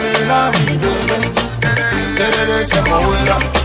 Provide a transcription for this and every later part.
mi la vida, que me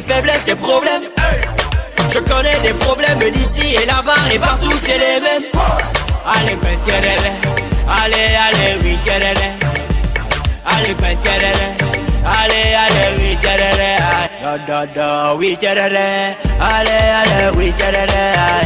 faiblesses, tes problèmes Je connais des problèmes d'ici et là-bas Et partout c'est les mêmes Allez, ben, Allez, allez, oui, Allez, ben, Allez, allez, oui, oui, allez, allez, oui,